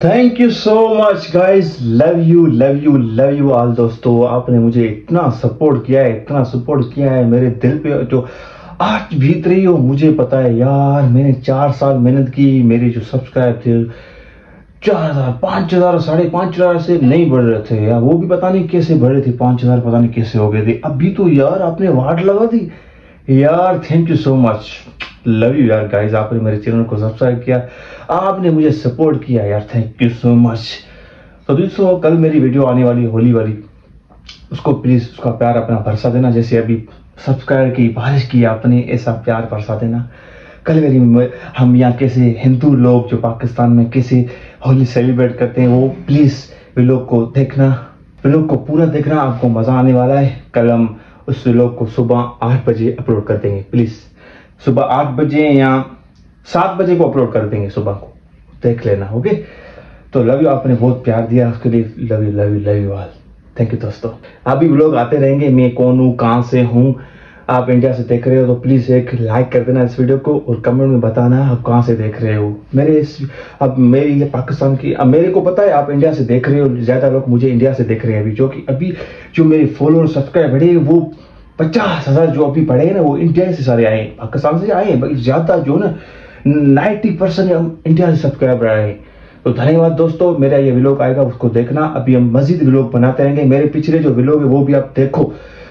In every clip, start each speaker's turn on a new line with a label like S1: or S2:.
S1: Thank you so much guys love you love you love you all दोस्तों। आपने मुझे इतना सपोर्ट किया है, इतना सपोर्ट किया है मेरे दिल पे। जो आज बीत रही हो मुझे पता है यार, मैंने चार साल मेहनत की, मेरे जो सब्सक्राइब थे, चार हज़ार, पाँच हज़ार, साढ़े पाँच हज़ार से नहीं बढ़ रहे थे। यार वो भी पता नहीं कैसे बढ़ रहे थे, पाँच हज़ार पता नहीं कैसे हो गए थे। अभी तो यार आपने वाट लगा दी। यार thank you so much love you यार गाइस आपने मेरे चैनल को सब्सक्राइब किया। आपने मुझे सपोर्ट किया, यार थैंक यू सो मच तो दोस्तों, कल मेरी वीडियो आने वाली होली वाली। उसको प्लीज़ उसका प्यार अपना भरसा देना। जैसे अभी सब्सक्राइब की, बारिश की, आपने ऐसा प्यार बरसा देना। कल मेरी हम यहाँ कैसे हिंदू लोग जो पाकिस्तान में कैसे होली सेलिब्रेट करते हैं, वो प्लीज़ लोग को देखना। लोग को पूरा देखना, आपको मज़ा आने वाला है। कल हम उस लोग को सुबह आठ बजे अपलोड कर देंगे प्लीज़ सुबह आठ बजे या सात बजे को अपलोड कर देंगे सुबह को। देख लेना ओके तो लव यू आपने बहुत प्यार दिया उसके लिए। Love you love you love you all thank you दोस्तों। अभी लोग आते रहेंगे। मैं कौन हूँ, कहाँ से हूँ, आप इंडिया से देख रहे हो तो प्लीज़ एक लाइक कर देना इस वीडियो को और कमेंट में बताना आप कहाँ से देख रहे हो। मेरे इस, अब मेरी ये पाकिस्तान की, अब मेरे को पता है आप इंडिया से देख रहे हो, ज़्यादा लोग मुझे इंडिया से देख रहे हैं अभी, जो कि अभी जो मेरे फॉलोअर सब्सक्राइब बढ़े वो पचास हज़ार जो अभी बढ़े ना, वो इंडिया से सारे आए पाकिस्तान से आए हैं ज़्यादा जो ना नाइन्टी परसेंट हम इंडिया से सब्सक्राइबर आए तो धन्यवाद दोस्तों, मेरा ये विलोक आएगा, उसको देखना। अभी हम मजीद विलोक बनाते रहेंगे। मेरे पिछले जो विलोक है, वो भी आप देखो।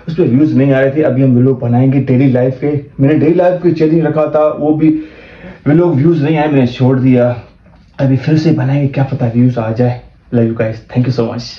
S1: उस पर व्यूज़ नहीं आ रहे थे, अभी हम विलोक बनाएँगे डेली लाइफ के। मैंने डेली लाइफ के चैलेंज रखा था, वो भी विलोक व्यूज़ नहीं आए, मैंने छोड़ दिया। अभी फिर से बनाएँगे, क्या पता व्यूज़ आ जाए। Love you guys thank you so much